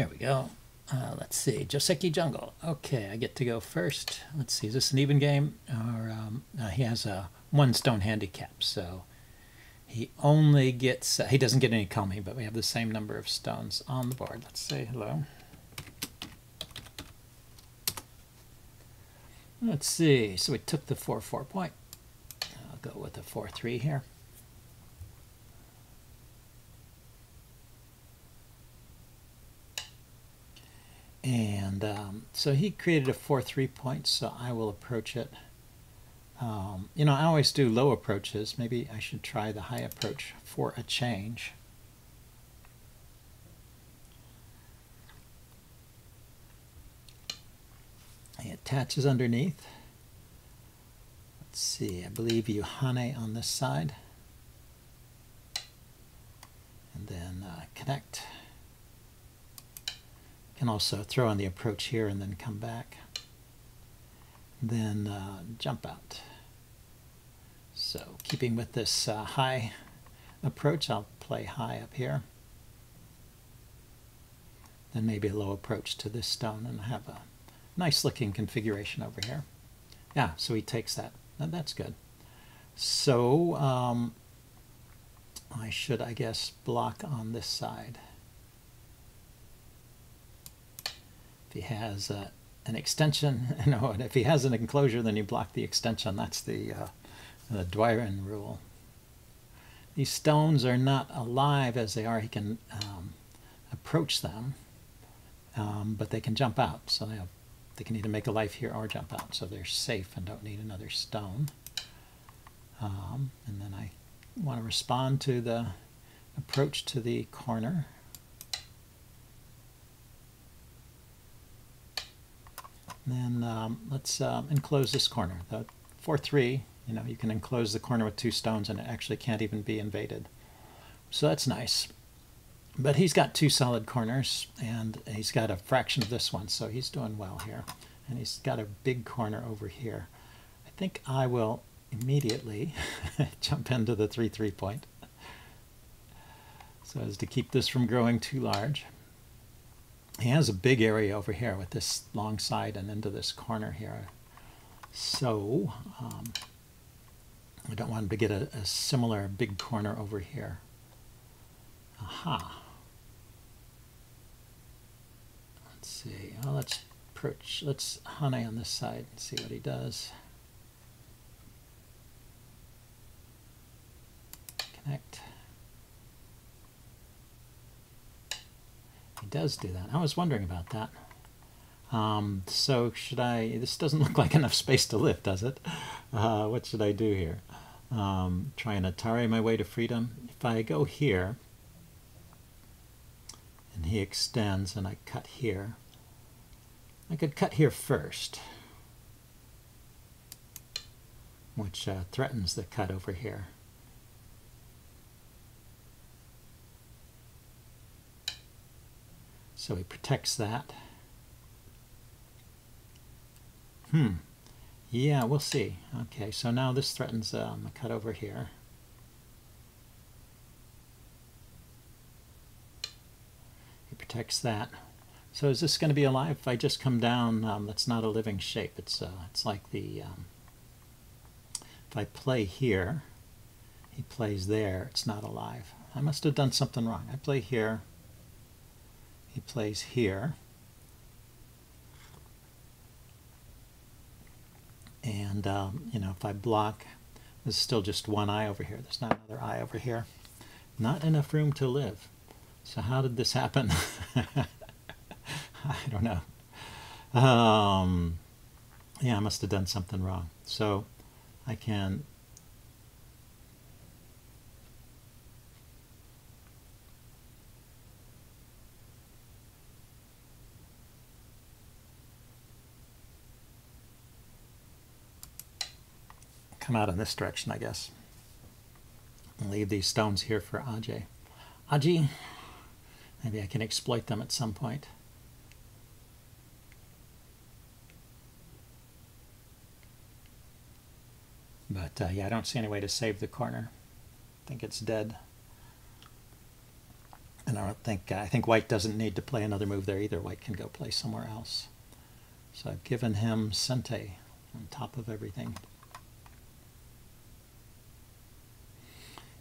Here we go. Uh, let's see, Joseki Jungle. Okay, I get to go first. Let's see, is this an even game? Or um, uh, he has a one stone handicap, so he only gets. Uh, he doesn't get any Komi, but we have the same number of stones on the board. Let's say hello. Let's see. So we took the four four point. I'll go with the four three here. And um, so he created a 4-3 point, so I will approach it. Um, you know, I always do low approaches. Maybe I should try the high approach for a change. He attaches underneath. Let's see, I believe you Hane on this side. And then uh, connect. Can also throw on the approach here and then come back. Then uh, jump out. So keeping with this uh, high approach, I'll play high up here. Then maybe a low approach to this stone and have a nice looking configuration over here. Yeah, so he takes that. That's good. So um, I should, I guess, block on this side. If he has uh, an extension, you know, if he has an enclosure, then you block the extension. That's the, uh, the rule. These stones are not alive as they are. He can um, approach them, um, but they can jump out. So they, have, they can either make a life here or jump out. So they're safe and don't need another stone. Um, and then I want to respond to the approach to the corner. Then um, let's um, enclose this corner. The 4-3, you know, you can enclose the corner with two stones and it actually can't even be invaded. So that's nice. But he's got two solid corners and he's got a fraction of this one, so he's doing well here. And he's got a big corner over here. I think I will immediately jump into the 3-3 point so as to keep this from growing too large he has a big area over here with this long side and into this corner here. So um, don't want him to get a, a, similar big corner over here. Aha. Let's see. Well, let's approach. Let's Hane on this side and see what he does. Connect. He does do that. I was wondering about that. Um, so should I, this doesn't look like enough space to lift, does it? Uh, what should I do here? Um, try and Atari my way to freedom. If I go here, and he extends and I cut here, I could cut here first, which uh, threatens the cut over here. So he protects that. Hmm. Yeah, we'll see. Okay, so now this threatens um, a cut over here. He protects that. So is this going to be alive? If I just come down, um, that's not a living shape. It's uh, it's like the um, if I play here, he plays there. It's not alive. I must have done something wrong. I play here he plays here. And, um, you know, if I block, there's still just one eye over here. There's not another eye over here. Not enough room to live. So how did this happen? I don't know. Um, yeah, I must have done something wrong. So I can come out in this direction, I guess. And leave these stones here for Ajay. Aji, maybe I can exploit them at some point. But uh, yeah, I don't see any way to save the corner. I think it's dead. And I don't think I think White doesn't need to play another move there either. White can go play somewhere else. So I've given him Sente on top of everything.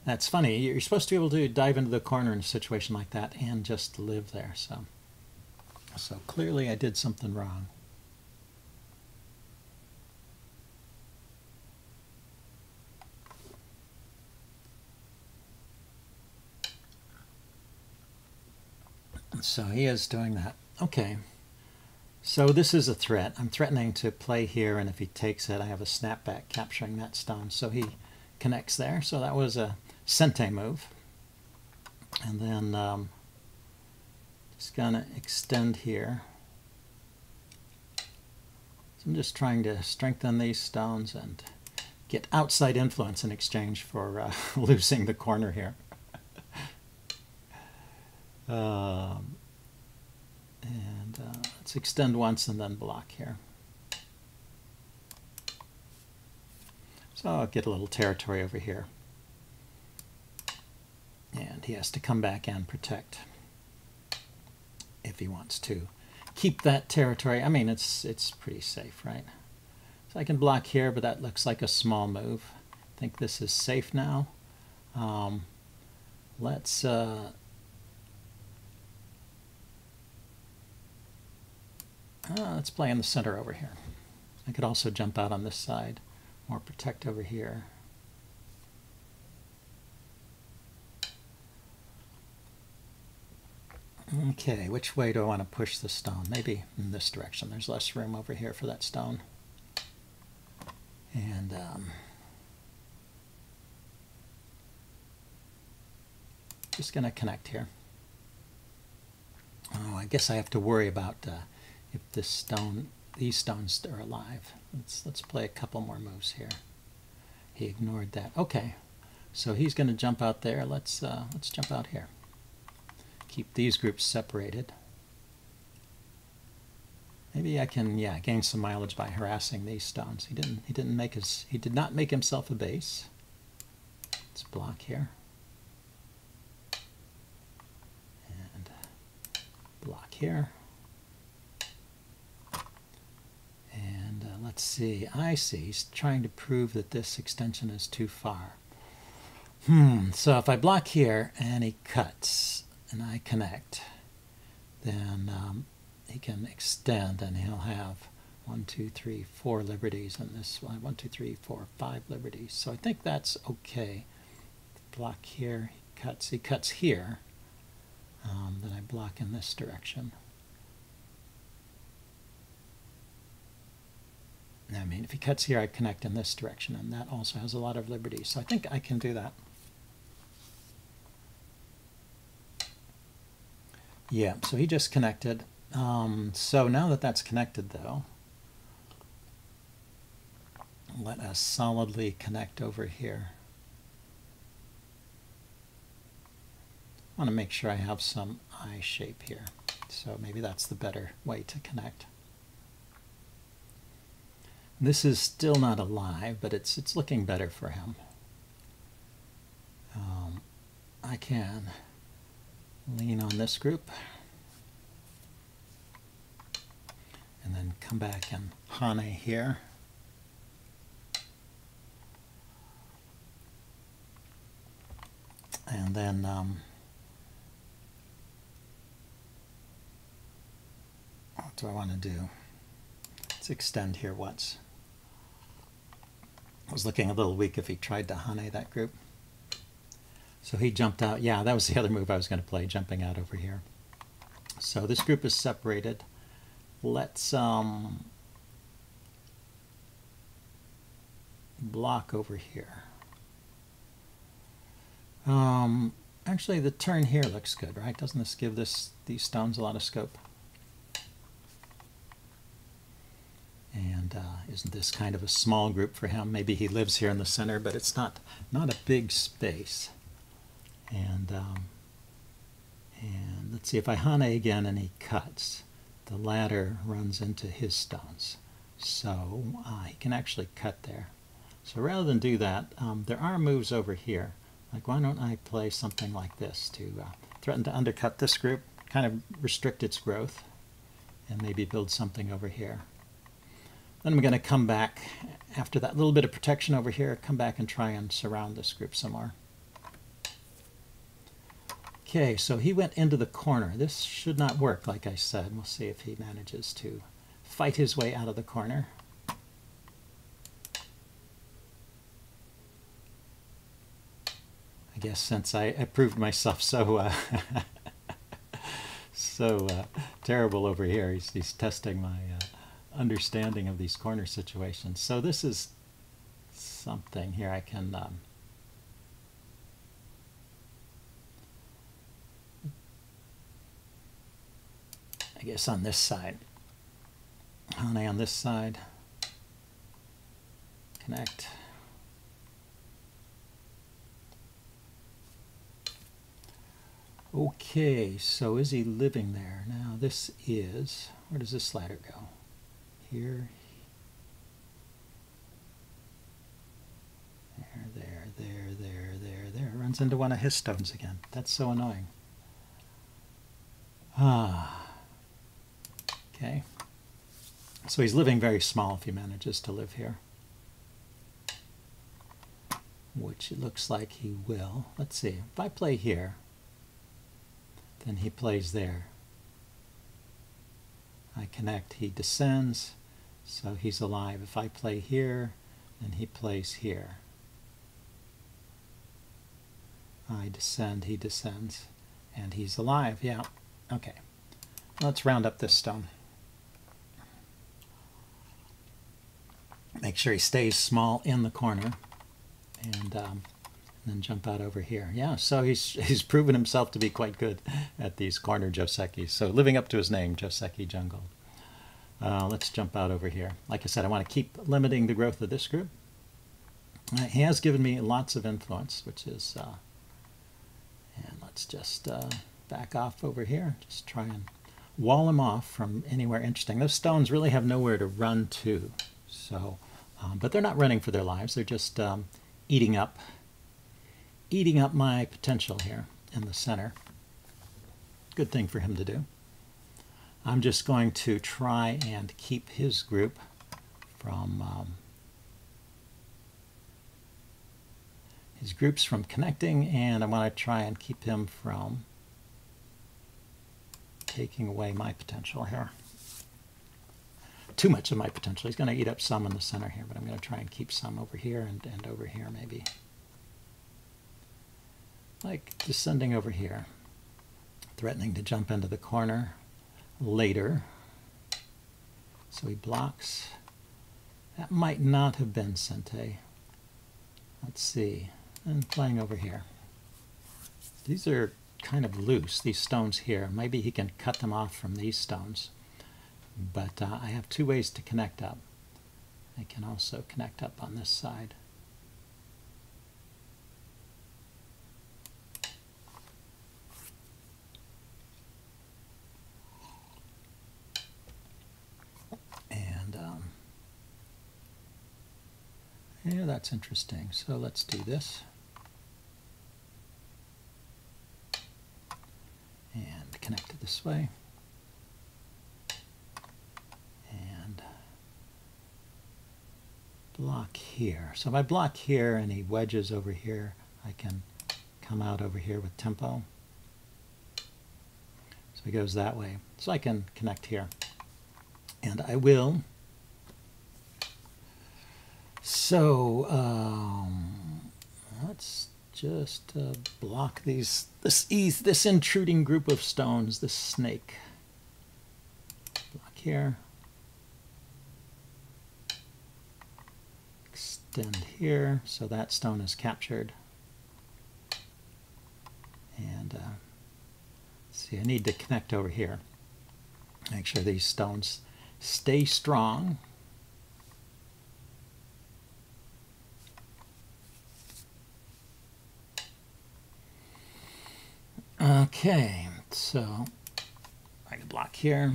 That's funny. You're supposed to be able to dive into the corner in a situation like that and just live there. So, so clearly I did something wrong. So he is doing that. Okay. So this is a threat. I'm threatening to play here, and if he takes it, I have a snapback capturing that stone. So he connects there. So that was a Sente move. And then um, just going to extend here. So I'm just trying to strengthen these stones and get outside influence in exchange for uh, losing the corner here. Um, and uh, let's extend once and then block here. So I'll get a little territory over here. And he has to come back and protect if he wants to keep that territory. I mean, it's it's pretty safe, right? So I can block here, but that looks like a small move. I think this is safe now. Um, let's uh, Uh, let's play in the center over here. I could also jump out on this side or protect over here. Okay, which way do I want to push the stone? Maybe in this direction. There's less room over here for that stone. And um, just going to connect here. Oh, I guess I have to worry about uh, if this stone, these stones are alive. Let's, let's play a couple more moves here. He ignored that. Okay, so he's going to jump out there. Let's, uh, let's jump out here. Keep these groups separated. Maybe I can, yeah, gain some mileage by harassing these stones. He didn't, he didn't make his, he did not make himself a base. Let's block here. And block here. And let's see, I see, he's trying to prove that this extension is too far. Hmm, so if I block here and he cuts and I connect, then um, he can extend and he'll have one, two, three, four liberties in this one, one, two, three, four, five liberties. So I think that's okay. Block here, he cuts, he cuts here, um, then I block in this direction. I mean, if he cuts here, I connect in this direction, and that also has a lot of liberty. So I think I can do that. Yeah, so he just connected. Um, so now that that's connected, though, let us solidly connect over here. I want to make sure I have some eye shape here. So maybe that's the better way to connect. This is still not alive, but it's it's looking better for him. Um, I can lean on this group and then come back and Hane here. And then um, what do I want to do? Let's extend here once. I was looking a little weak if he tried to Hane that group. So he jumped out. Yeah, that was the other move I was going to play, jumping out over here. So this group is separated. Let's um, block over here. Um, actually, the turn here looks good, right? Doesn't this give this these stones a lot of scope? And uh, isn't this kind of a small group for him? Maybe he lives here in the center, but it's not not a big space. And um, and let's see if I Hane again and he cuts. The ladder runs into his stones, so uh, he can actually cut there. So rather than do that, um, there are moves over here. Like why don't I play something like this to uh, threaten to undercut this group, kind of restrict its growth, and maybe build something over here. Then I'm going to come back after that little bit of protection over here, come back and try and surround this group some more. Okay, so he went into the corner. This should not work, like I said. We'll see if he manages to fight his way out of the corner. I guess since I, I proved myself so uh, so uh, terrible over here, he's, he's testing my uh, understanding of these corner situations. So this is something here I can um, I guess on this side. Hane on this side. Connect. Okay, so is he living there? Now this is, where does this ladder go? Here, there, there, there, there, there, there. Runs into one of his stones again. That's so annoying. Ah. Okay. So he's living very small if he manages to live here. Which it looks like he will. Let's see. If I play here, then he plays there. I connect, he descends, so he's alive. If I play here, then he plays here. I descend, he descends, and he's alive. Yeah, okay. Let's round up this stone. Make sure he stays small in the corner, and um, then jump out over here. Yeah, so he's he's proven himself to be quite good at these corner Joseki. So living up to his name, Joseki Jungle. Uh, let's jump out over here. Like I said, I want to keep limiting the growth of this group. Uh, he has given me lots of influence, which is, uh, and let's just uh, back off over here. Just try and wall him off from anywhere interesting. Those stones really have nowhere to run to. So, um, but they're not running for their lives. They're just um, eating up eating up my potential here in the center. Good thing for him to do. I'm just going to try and keep his group from um, his groups from connecting and I want to try and keep him from taking away my potential here. Too much of my potential. He's going to eat up some in the center here, but I'm going to try and keep some over here and, and over here maybe like descending over here, threatening to jump into the corner later. So he blocks. That might not have been Sente. Let's see. And playing over here. These are kind of loose, these stones here. Maybe he can cut them off from these stones. But uh, I have two ways to connect up. I can also connect up on this side. And, yeah, that's interesting. So let's do this. And connect it this way. Block here. So if I block here and he wedges over here, I can come out over here with tempo. So he goes that way. So I can connect here. And I will so um, let's just uh, block these this ease this intruding group of stones, this snake. Block here. Extend here, so that stone is captured. And uh, see, I need to connect over here. Make sure these stones stay strong Okay, so I can block here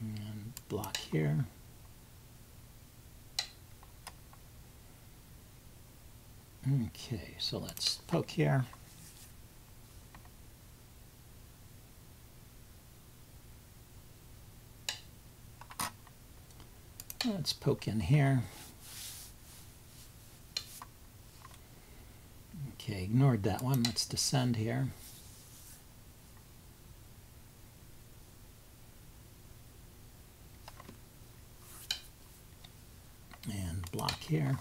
and block here. Okay, so let's poke here. Let's poke in here. Okay, ignored that one. Let's descend here. And block here.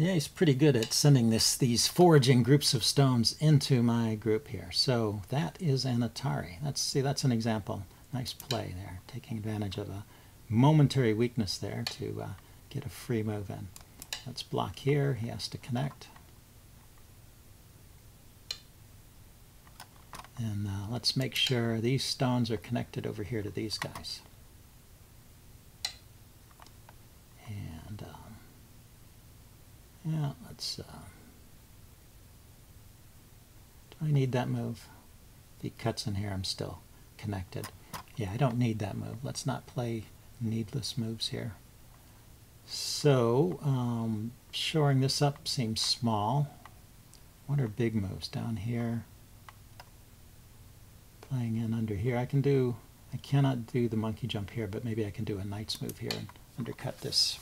Yeah, he's pretty good at sending this these foraging groups of stones into my group here. So that is an Atari. Let's see, that's an example. Nice play there, taking advantage of a momentary weakness there to uh, get a free move in. Let's block here. He has to connect. And uh, let's make sure these stones are connected over here to these guys. Yeah, let's, uh, do I need that move? If he cuts in here, I'm still connected. Yeah, I don't need that move. Let's not play needless moves here. So, um, shoring this up seems small. What are big moves? Down here, playing in under here. I can do, I cannot do the monkey jump here, but maybe I can do a knight's move here and undercut this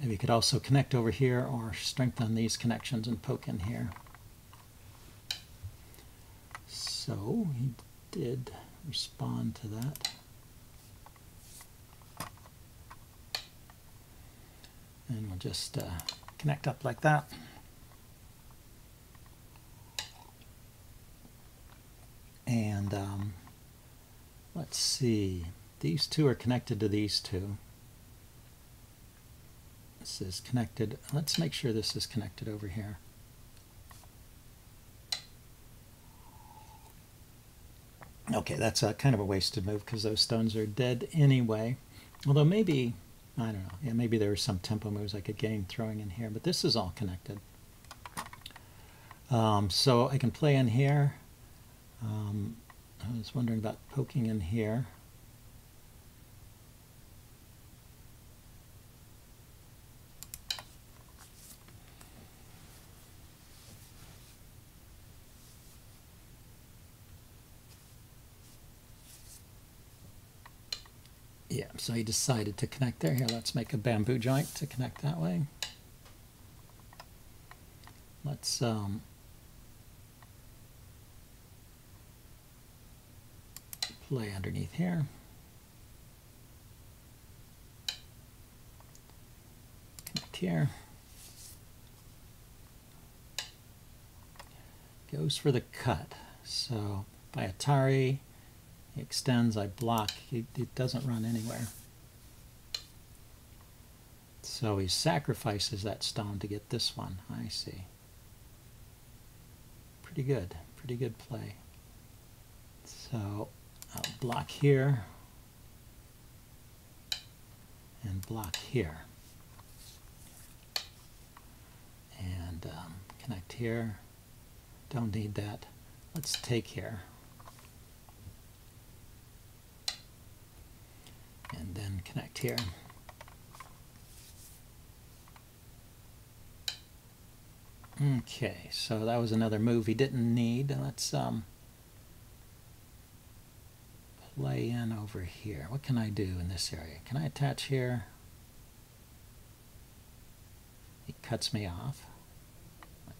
You could also connect over here or strengthen these connections and poke in here. So he did respond to that. And we'll just uh, connect up like that. And um, let's see, these two are connected to these two. This is connected. Let's make sure this is connected over here. Okay, that's a kind of a wasted move because those stones are dead anyway. Although maybe, I don't know, yeah, maybe there are some tempo moves I could gain throwing in here, but this is all connected. Um, so I can play in here. Um, I was wondering about poking in here. Yeah, he decided to connect there. Here, let's make a bamboo joint to connect that way. Let's um, play underneath here. Connect here. Goes for the cut. So by Atari, he extends, I block, he, it doesn't run anywhere. So he sacrifices that stone to get this one. I see. Pretty good. Pretty good play. So I'll block here and block here. And um, connect here. Don't need that. Let's take here. and then connect here. Okay, so that was another move he didn't need. Let's um, play in over here. What can I do in this area? Can I attach here? He cuts me off.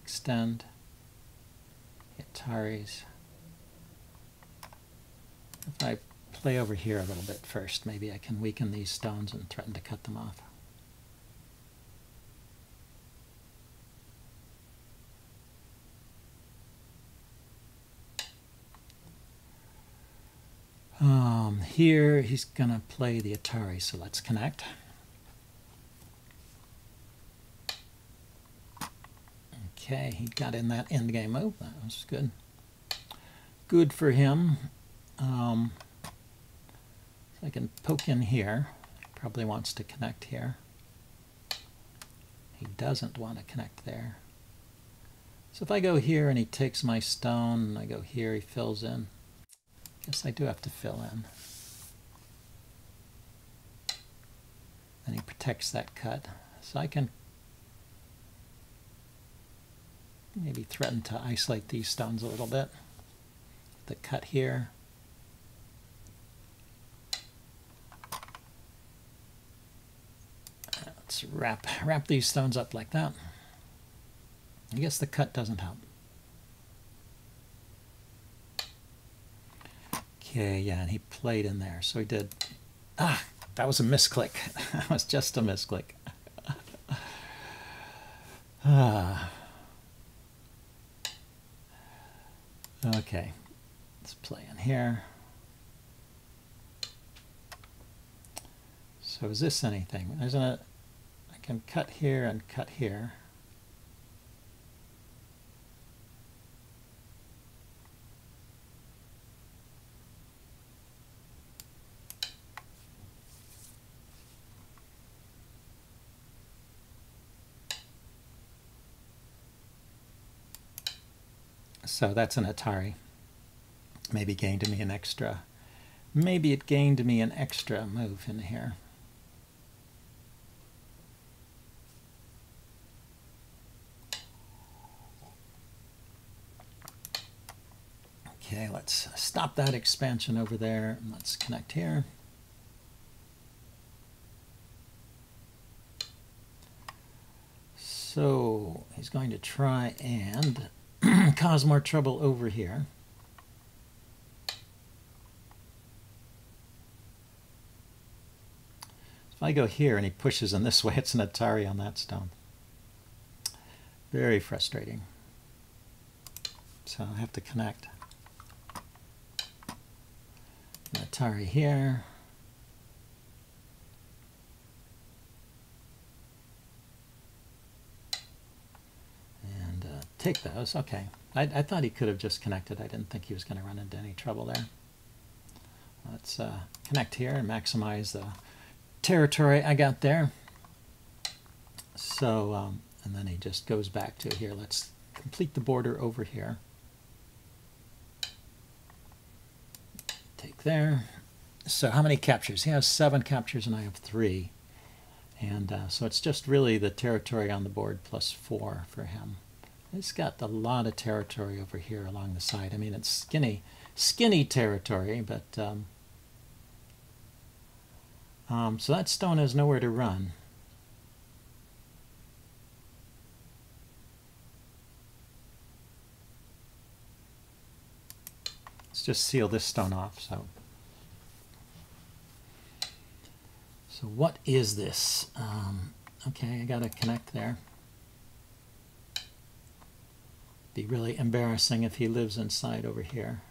Extend. Hit. If I play over here a little bit first. Maybe I can weaken these stones and threaten to cut them off. Um, here he's going to play the Atari, so let's connect. Okay, he got in that endgame move. That was good. Good for him. Um, I can poke in here. Probably wants to connect here. He doesn't want to connect there. So if I go here and he takes my stone, and I go here, he fills in. Guess I do have to fill in. And he protects that cut. So I can maybe threaten to isolate these stones a little bit. The cut here. Let's wrap, wrap these stones up like that. I guess the cut doesn't help. Okay, yeah, and he played in there. So he did. Ah, that was a misclick. that was just a misclick. ah. Okay, let's play in here. So is this anything? There's a, I can cut here and cut here. So that's an Atari. Maybe gained me an extra. Maybe it gained me an extra move in here. Okay, let's stop that expansion over there. Let's connect here. So he's going to try and cause more trouble over here. If I go here and he pushes in this way, it's an Atari on that stone. Very frustrating. So I have to connect. An Atari here. And uh, take those. Okay. I, I, thought he could have just connected. I didn't think he was going to run into any trouble there. Let's uh, connect here and maximize the territory I got there. So, um, and then he just goes back to here. Let's complete the border over here. Take there. So how many captures? He has seven captures and I have three. And uh, so it's just really the territory on the board plus four for him. It's got a lot of territory over here along the side. I mean, it's skinny, skinny territory, but um, um, so that stone has nowhere to run. Let's just seal this stone off. So, so what is this? Um, okay, I got to connect there. Be really embarrassing if he lives inside over here.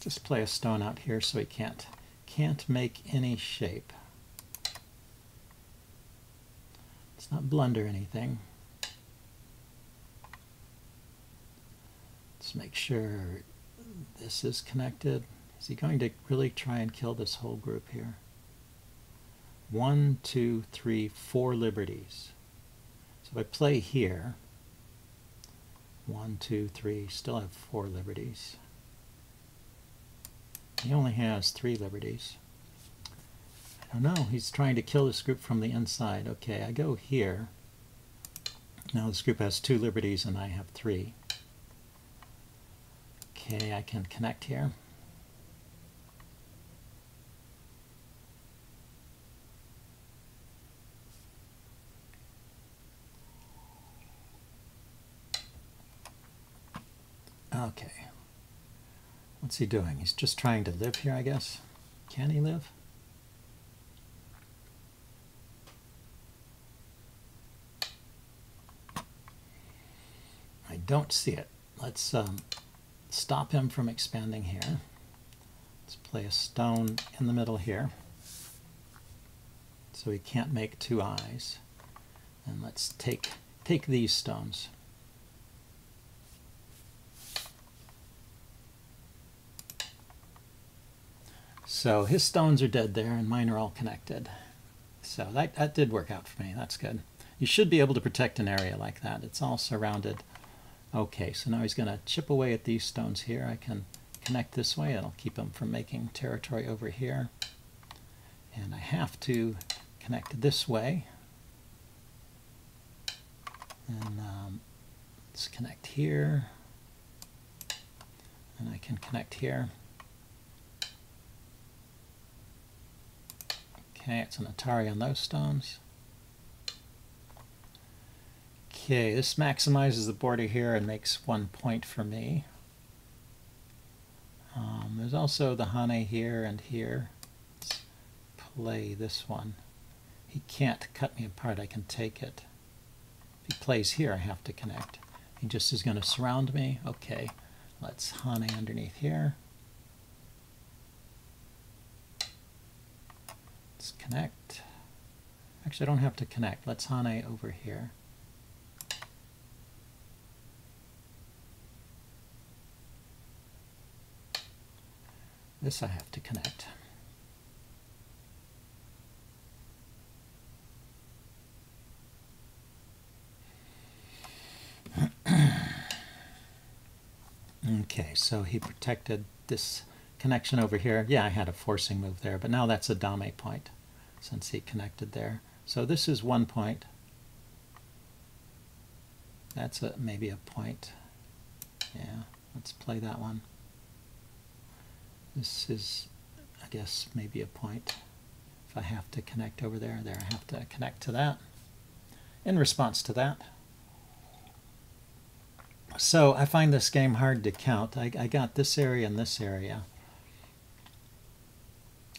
Just play a stone out here so he can't can't make any shape. Let's not blunder anything. Let's make sure this is connected. Is he going to really try and kill this whole group here? One, two, three, four liberties. So if I play here, one, two, three, still have four liberties. He only has three liberties. I don't know, he's trying to kill this group from the inside. Okay, I go here. Now this group has two liberties and I have three. Okay, I can connect here. Okay. What's he doing? He's just trying to live here, I guess. Can he live? I don't see it. Let's um, stop him from expanding here. Let's play a stone in the middle here. So he can't make two eyes. And let's take, take these stones. So his stones are dead there and mine are all connected. So that, that did work out for me. That's good. You should be able to protect an area like that. It's all surrounded. Okay, so now he's going to chip away at these stones here. I can connect this way. It'll keep him from making territory over here. And I have to connect this way. And um, let's connect here. And I can connect here. Okay, it's an Atari on those stones. Okay, this maximizes the border here and makes one point for me. Um, there's also the Hane here and here. Let's play this one. He can't cut me apart, I can take it. If he plays here, I have to connect. He just is going to surround me. Okay, let's Hane underneath here. Let's connect. Actually, I don't have to connect. Let's Hane over here. This I have to connect. okay, so he protected this connection over here. Yeah, I had a forcing move there, but now that's a dame point since he connected there. So this is one point. That's a, maybe a point. Yeah, let's play that one. This is, I guess, maybe a point. If I have to connect over there, there I have to connect to that. In response to that. So I find this game hard to count. I, I got this area and this area.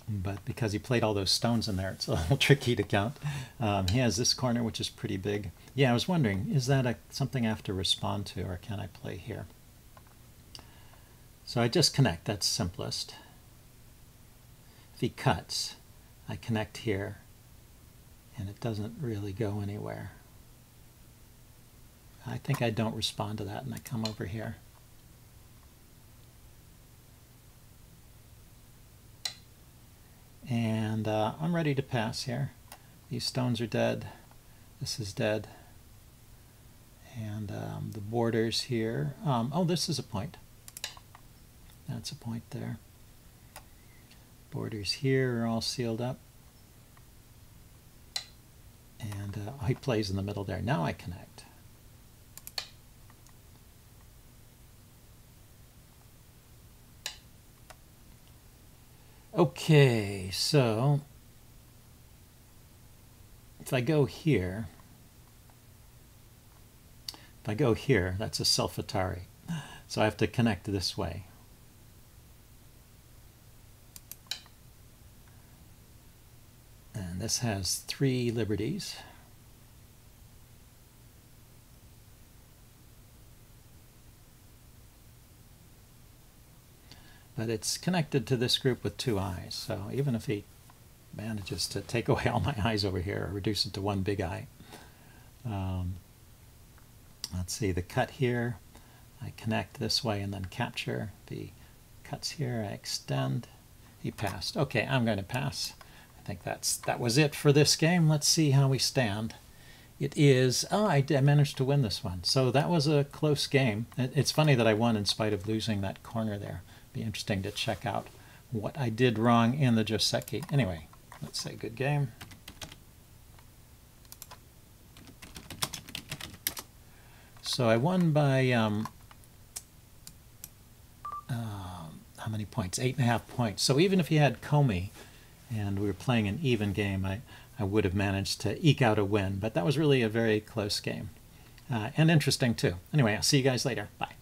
But because he played all those stones in there, it's a little tricky to count. Um, he has this corner, which is pretty big. Yeah, I was wondering, is that a, something I have to respond to, or can I play here? So I just connect, that's simplest. If he cuts, I connect here and it doesn't really go anywhere. I think I don't respond to that and I come over here. And uh, I'm ready to pass here. These stones are dead. This is dead. And um, the borders here. Um, oh, this is a point. That's a point there. Borders here are all sealed up. And uh, he plays in the middle there. Now I connect. Okay, so if I go here, if I go here, that's a self-Atari. So I have to connect this way. And this has three liberties. But it's connected to this group with two eyes. So even if he manages to take away all my eyes over here or reduce it to one big eye. Um, let's see, the cut here, I connect this way and then capture. The cuts here, I extend. He passed. Okay, I'm going to pass I think that's that was it for this game. Let's see how we stand. It is, oh, I, I managed to win this one. So that was a close game. It, it's funny that I won in spite of losing that corner there. Be interesting to check out what I did wrong in the Joseki. Anyway, let's say good game. So I won by, um, uh, how many points? Eight and a half points. So even if he had Komi, and we were playing an even game, I, I would have managed to eke out a win. But that was really a very close game uh, and interesting too. Anyway, I'll see you guys later. Bye.